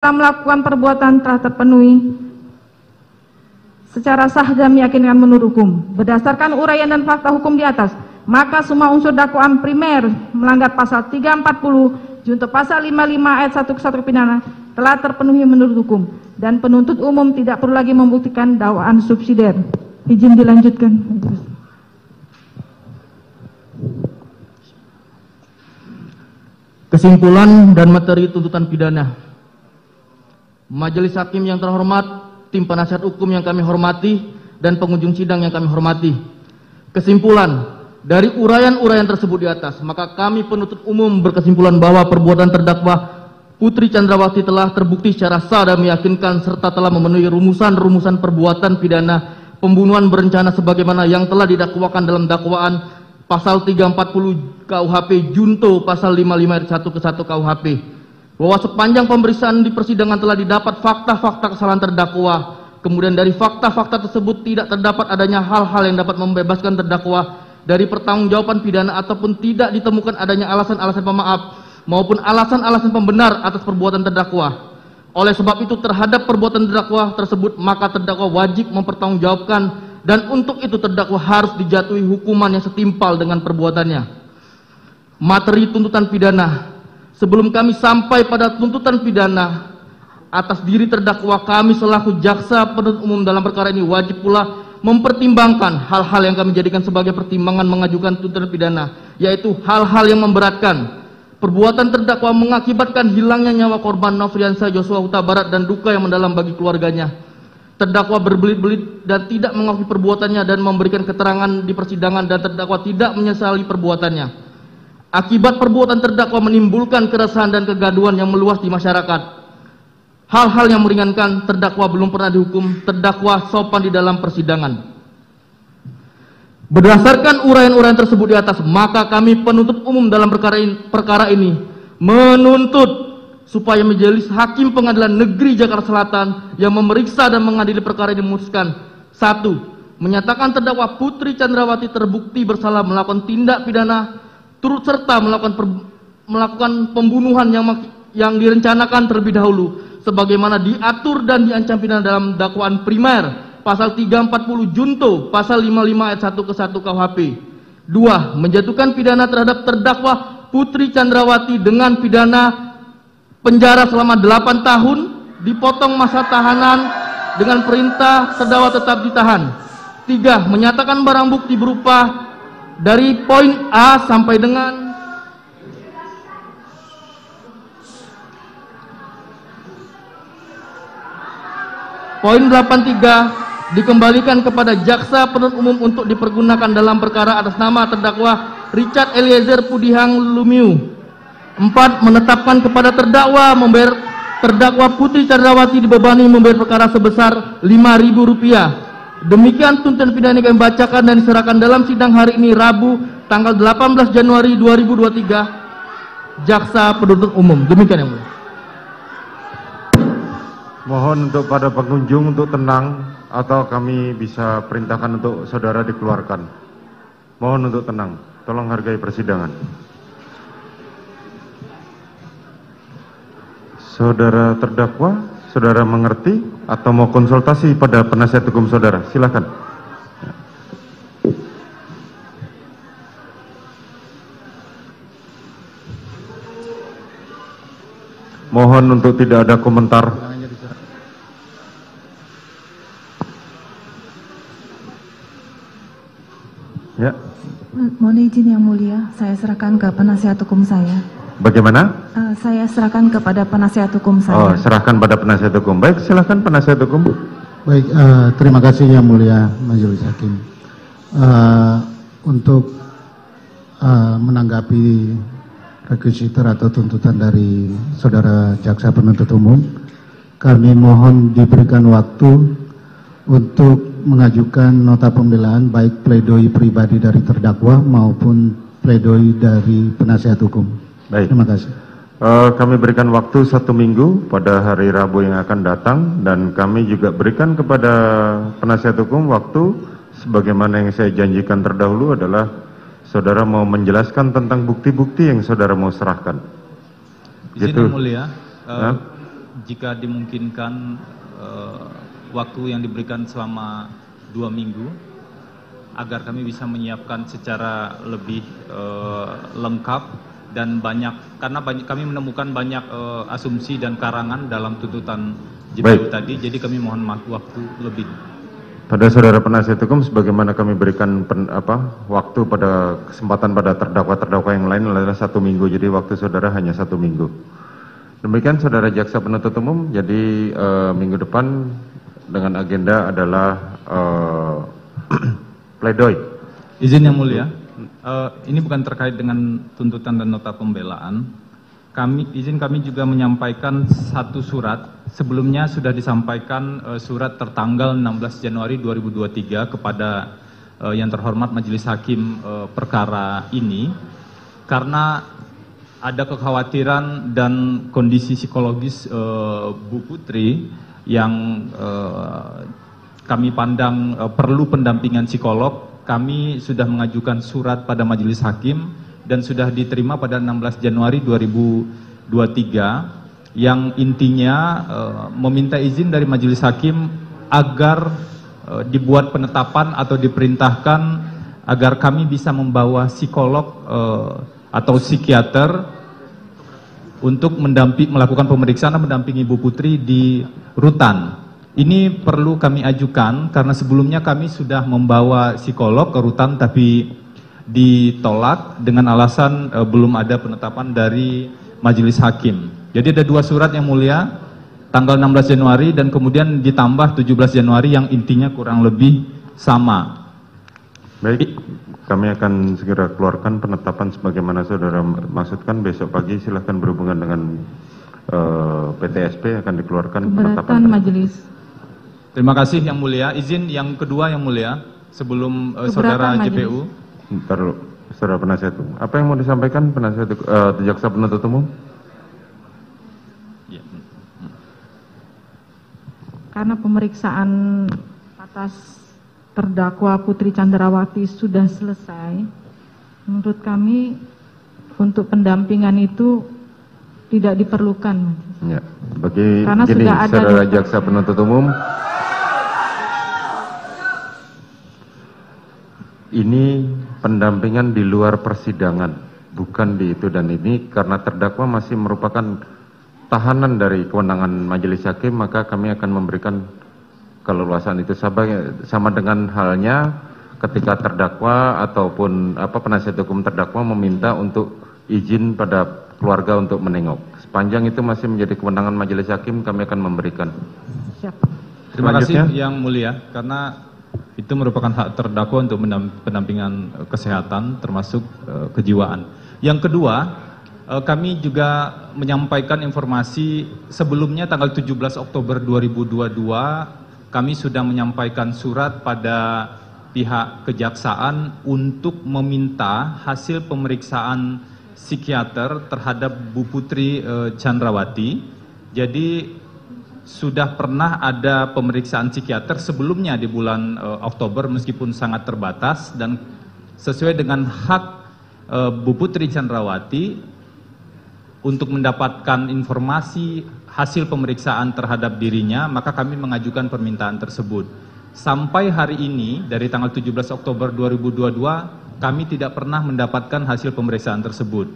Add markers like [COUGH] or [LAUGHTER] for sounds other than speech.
telah melakukan perbuatan telah terpenuhi secara sah dan meyakinkan menurut hukum. Berdasarkan uraian dan fakta hukum di atas, maka semua unsur dakwaan primer melanggar pasal 340 junto pasal 55 ayat 1 ke 1 pidana telah terpenuhi menurut hukum dan penuntut umum tidak perlu lagi membuktikan dakwaan subsidiar. Izin dilanjutkan. Kesimpulan dan materi tuntutan pidana. Majelis Hakim yang terhormat, tim penasihat hukum yang kami hormati, dan pengunjung sidang yang kami hormati. Kesimpulan, dari uraian-uraian tersebut di atas, maka kami penuntut umum berkesimpulan bahwa perbuatan terdakwa Putri Chandrawati telah terbukti secara sah dan meyakinkan serta telah memenuhi rumusan-rumusan perbuatan pidana pembunuhan berencana sebagaimana yang telah didakwakan dalam dakwaan pasal 340 KUHP junto pasal 55 ayat 1 ke 1 KUHP bahwa sepanjang pemeriksaan di persidangan telah didapat fakta-fakta kesalahan terdakwa kemudian dari fakta-fakta tersebut tidak terdapat adanya hal-hal yang dapat membebaskan terdakwa dari pertanggungjawaban pidana ataupun tidak ditemukan adanya alasan-alasan pemaaf maupun alasan-alasan pembenar atas perbuatan terdakwa. Oleh sebab itu terhadap perbuatan terdakwa tersebut maka terdakwa wajib mempertanggungjawabkan dan untuk itu terdakwa harus dijatuhi hukuman yang setimpal dengan perbuatannya. Materi tuntutan pidana. Sebelum kami sampai pada tuntutan pidana atas diri terdakwa kami selaku jaksa penuntut umum dalam perkara ini wajib pula mempertimbangkan hal-hal yang kami jadikan sebagai pertimbangan mengajukan tuntutan pidana yaitu hal-hal yang memberatkan. Perbuatan terdakwa mengakibatkan hilangnya nyawa korban Nofriansa Joshua Huta Barat dan duka yang mendalam bagi keluarganya. Terdakwa berbelit-belit dan tidak mengakui perbuatannya dan memberikan keterangan di persidangan dan terdakwa tidak menyesali perbuatannya akibat perbuatan terdakwa menimbulkan keresahan dan kegaduhan yang meluas di masyarakat. Hal-hal yang meringankan terdakwa belum pernah dihukum terdakwa sopan di dalam persidangan. Berdasarkan uraian-uraian tersebut di atas maka kami penuntut umum dalam perkara ini, perkara ini menuntut supaya majelis hakim pengadilan negeri Jakarta Selatan yang memeriksa dan mengadili perkara ini memutuskan. Satu menyatakan terdakwa Putri Chandrawati terbukti bersalah melakukan tindak pidana turut serta melakukan per, melakukan pembunuhan yang yang direncanakan terlebih dahulu sebagaimana diatur dan diancam pidana dalam dakwaan primer pasal 340 junto pasal 55 ayat 1 ke 1 KUHP. Dua, menjatuhkan pidana terhadap terdakwa Putri Chandrawati dengan pidana penjara selama 8 tahun, dipotong masa tahanan dengan perintah terdakwa tetap ditahan. Tiga, menyatakan barang bukti berupa dari poin A sampai dengan poin 83 dikembalikan kepada jaksa penuntut umum untuk dipergunakan dalam perkara atas nama terdakwa Richard Eliezer Pudihang Lumiu. Empat, menetapkan kepada terdakwa membayar terdakwa Putri Chandrawati dibebani membayar perkara sebesar Rp5.000. Demikian tuntutan pidana yang kami bacakan dan diserahkan dalam sidang hari ini Rabu tanggal 18 Januari 2023 Jaksa Penuntut Umum. Demikian yang mulia. Mohon untuk pada pengunjung untuk tenang atau kami bisa perintahkan untuk saudara dikeluarkan. Mohon untuk tenang. Tolong hargai persidangan. Saudara terdakwa, saudara mengerti atau mau konsultasi pada penasihat hukum saudara? Silakan. Mohon untuk tidak ada komentar Ya, Mohon izin yang mulia, saya serahkan ke penasihat hukum saya. Bagaimana? Eh, saya serahkan kepada penasihat hukum Oh, saya. serahkan pada penasihat hukum. Baik, silakan penasihat hukum. Baik, eh, terima kasih yang mulia Majelis Hakim. Eh, untuk eh, menanggapi requisitor atau tuntutan dari saudara jaksa penuntut umum, kami mohon diberikan waktu untuk mengajukan nota pembelaan baik pledoi pribadi dari terdakwa maupun pledoi dari penasihat hukum. Baik. Terima kasih. Eh, kami berikan waktu satu minggu pada hari Rabu yang akan datang dan kami juga berikan kepada penasihat hukum waktu sebagaimana yang saya janjikan terdahulu adalah saudara mau menjelaskan tentang bukti-bukti yang saudara mau serahkan. Izin Gitu. yang mulia, eh, Hah? jika dimungkinkan eh, waktu yang diberikan selama dua minggu agar kami bisa menyiapkan secara lebih eh, lengkap dan banyak karena banyak, kami menemukan banyak eh, asumsi dan karangan dalam tuntutan JPU Baik. tadi jadi kami mohon ma- waktu lebih Pada saudara penasihat hukum, sebagaimana kami berikan pen- apa, waktu pada kesempatan pada terdakwa-terdakwa yang lain adalah satu minggu, jadi waktu saudara hanya satu minggu. Demikian saudara jaksa penuntut umum, jadi eh, minggu depan dengan agenda adalah eh, [CLEARS THROAT] pledoi. Izin yang mulia, ini bukan terkait dengan tuntutan dan nota pembelaan. Kami izin kami juga menyampaikan satu surat. Sebelumnya sudah disampaikan eh, surat tertanggal 16 Januari 2023 kepada eh, yang terhormat Majelis Hakim eh, perkara ini karena ada kekhawatiran dan kondisi psikologis eh, Bu Putri yang eh, kami pandang eh, perlu pendampingan psikolog. Kami sudah mengajukan surat pada majelis hakim dan sudah diterima pada 16 Januari 2023 yang intinya eh, meminta izin dari majelis hakim agar eh, dibuat penetapan atau diperintahkan agar kami bisa membawa psikolog eh, atau psikiater untuk melakukan pemeriksaan dan mendampingi Ibu Putri di rutan. Ini perlu kami ajukan karena sebelumnya kami sudah membawa psikolog ke rutan tapi ditolak dengan alasan eh, belum ada penetapan dari majelis hakim. Jadi ada dua surat yang mulia, tanggal 16 Januari dan kemudian ditambah 17 Januari yang intinya kurang lebih sama. Baik, kami akan segera keluarkan penetapan sebagaimana saudara maksudkan besok pagi silahkan berhubungan dengan eh, PTSP akan dikeluarkan penetapan. Keberatan majelis. Terima kasih yang mulia. Izin yang kedua yang mulia sebelum eh, saudara JPU. Ntar dulu, saudara penasihat umum. Apa yang mau disampaikan penasihat eh, jaksa penuntut umum? Ya. Karena pemeriksaan atas terdakwa Putri Chandrawati sudah selesai, menurut kami untuk pendampingan itu tidak diperlukan. Ya, bagi Karena gini, sudah ada saudara jaksa penuntut umum, ini pendampingan di luar persidangan, bukan di itu dan ini karena terdakwa masih merupakan tahanan dari kewenangan majelis hakim, maka kami akan memberikan keleluasan itu sama, sama dengan halnya ketika terdakwa ataupun apa penasihat hukum terdakwa meminta untuk izin pada keluarga untuk menengok. Sepanjang itu masih menjadi kewenangan majelis hakim, kami akan memberikan. Siap. Terima kasih yang mulia karena itu merupakan hak terdakwa untuk pendampingan eh, kesehatan termasuk eh, kejiwaan. Yang kedua, eh, kami juga menyampaikan informasi sebelumnya tanggal 17 Oktober 2022 kami sudah menyampaikan surat pada pihak kejaksaan untuk meminta hasil pemeriksaan psikiater terhadap Bu Putri Chandrawati. Jadi sudah pernah ada pemeriksaan psikiater sebelumnya di bulan eh, Oktober meskipun sangat terbatas dan sesuai dengan hak eh, Bu Putri Chandrawati untuk mendapatkan informasi hasil pemeriksaan terhadap dirinya maka kami mengajukan permintaan tersebut. Sampai hari ini dari tanggal 17 Oktober 2022 kami tidak pernah mendapatkan hasil pemeriksaan tersebut.